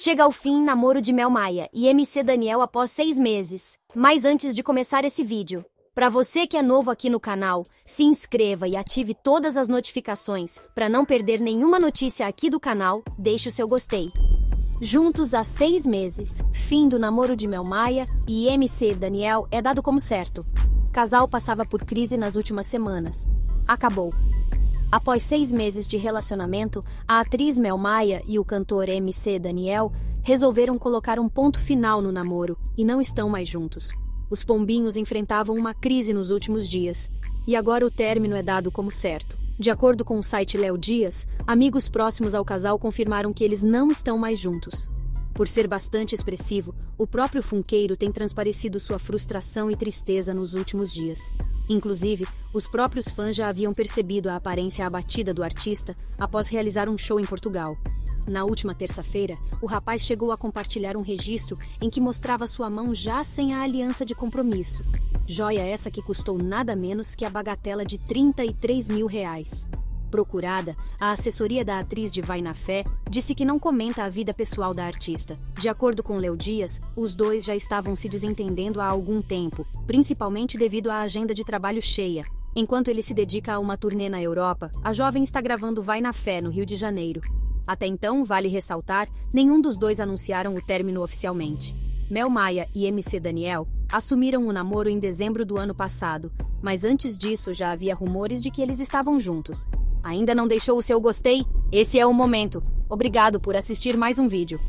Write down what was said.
Chega ao fim namoro de Mel Maia e MC Daniel após seis meses. Mas antes de começar esse vídeo, para você que é novo aqui no canal, se inscreva e ative todas as notificações para não perder nenhuma notícia aqui do canal. Deixe o seu gostei. Juntos há seis meses, fim do namoro de Mel Maia e MC Daniel é dado como certo. Casal passava por crise nas últimas semanas. Acabou. Após seis meses de relacionamento, a atriz Mel Maia e o cantor MC Daniel resolveram colocar um ponto final no namoro e não estão mais juntos. Os pombinhos enfrentavam uma crise nos últimos dias e agora o término é dado como certo. De acordo com o site Léo Dias, amigos próximos ao casal confirmaram que eles não estão mais juntos. Por ser bastante expressivo, o próprio funkeiro tem transparecido sua frustração e tristeza nos últimos dias. Inclusive, os próprios fãs já haviam percebido a aparência abatida do artista após realizar um show em Portugal. Na última terça-feira, o rapaz chegou a compartilhar um registro em que mostrava sua mão já sem a aliança de compromisso. Joia essa que custou nada menos que a bagatela de 33 mil reais. Procurada, a assessoria da atriz de Vai na Fé disse que não comenta a vida pessoal da artista. De acordo com Leo Dias, os dois já estavam se desentendendo há algum tempo, principalmente devido à agenda de trabalho cheia. Enquanto ele se dedica a uma turnê na Europa, a jovem está gravando Vai na Fé, no Rio de Janeiro. Até então, vale ressaltar, nenhum dos dois anunciaram o término oficialmente. Mel Maia e MC Daniel assumiram o namoro em dezembro do ano passado, mas antes disso já havia rumores de que eles estavam juntos. Ainda não deixou o seu gostei? Esse é o momento. Obrigado por assistir mais um vídeo.